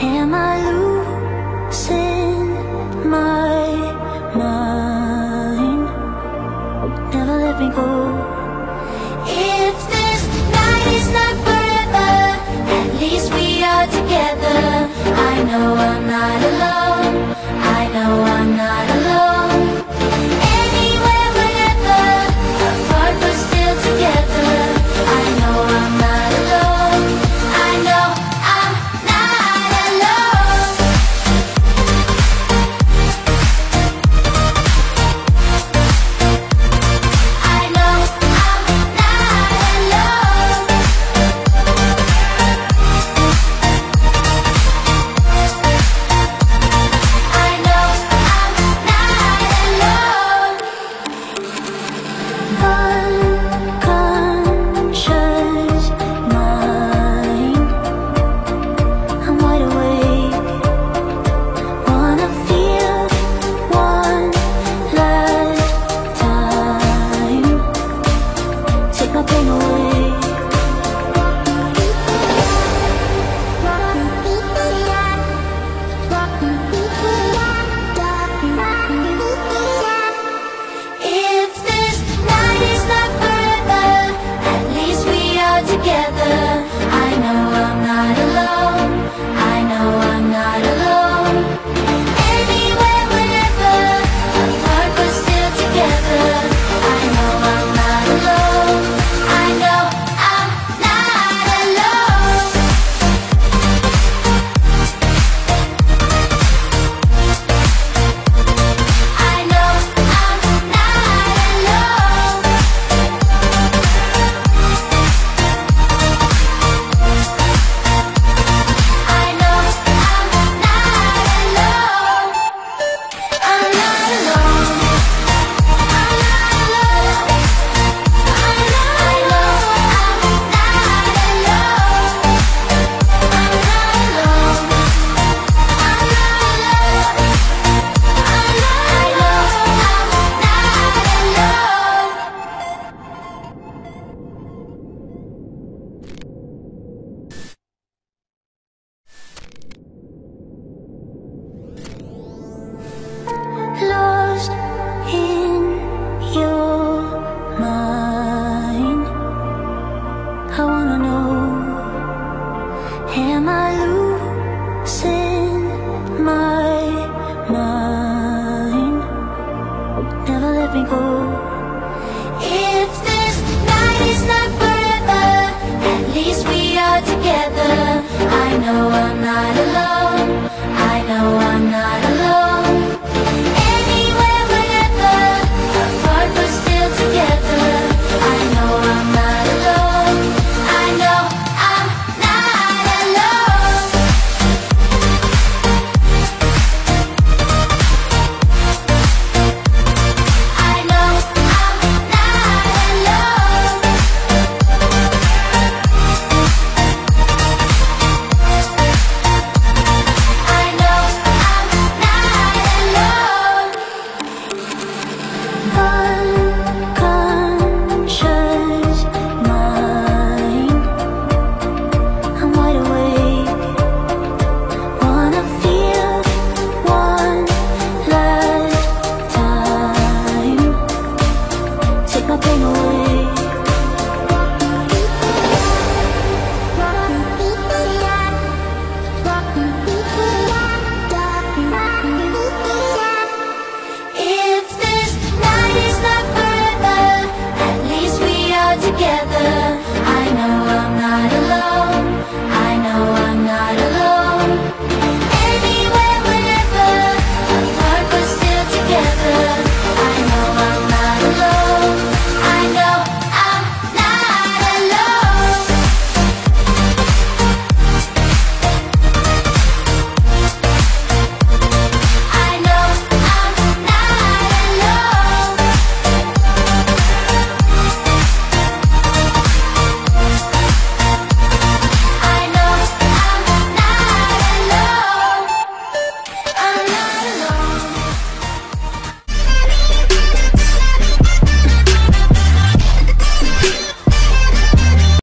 Am I losing my mind? Never let me go. If this night is not forever, at least we are together. I know I'm not alone. 近くの together. I know I'm not alone.